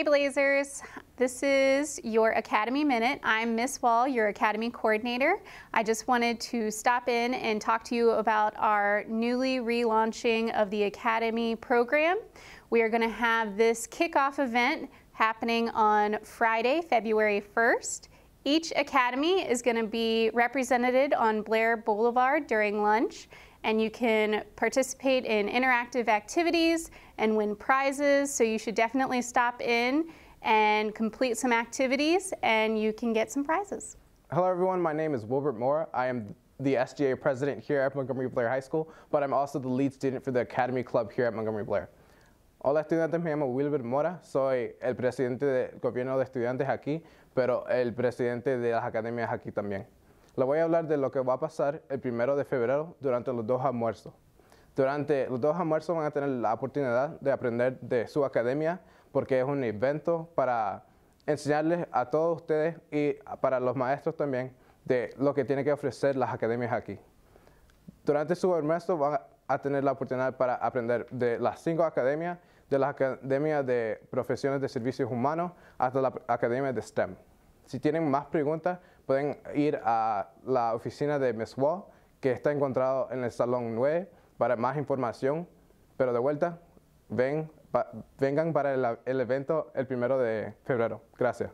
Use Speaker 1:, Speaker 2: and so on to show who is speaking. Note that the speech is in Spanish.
Speaker 1: Hey Blazers, this is your Academy Minute. I'm Miss Wall, your Academy Coordinator. I just wanted to stop in and talk to you about our newly relaunching of the Academy program. We are going to have this kickoff event happening on Friday, February 1st. Each academy is going to be represented on Blair Boulevard during lunch and you can participate in interactive activities and win prizes. So you should definitely stop in and complete some activities and you can get some prizes.
Speaker 2: Hello everyone, my name is Wilbert Moore. I am the SGA president here at Montgomery Blair High School, but I'm also the lead student for the Academy Club here at Montgomery Blair. Hola estudiantes, me llamo Wilbert Mora, soy el presidente del gobierno de estudiantes aquí, pero el presidente de las academias aquí también. Le voy a hablar de lo que va a pasar el primero de febrero durante los dos almuerzos. Durante los dos almuerzos van a tener la oportunidad de aprender de su academia porque es un evento para enseñarles a todos ustedes y para los maestros también de lo que tienen que ofrecer las academias aquí. Durante su almuerzo van a tener la oportunidad para aprender de las cinco academias, de las academias de profesiones de servicios humanos hasta la academia de STEM. Si tienen más preguntas, pueden ir a la oficina de Ms. Que está encontrado en el Salón 9, para más información. Pero de vuelta, ven, vengan para el, el evento el primero de febrero. Gracias.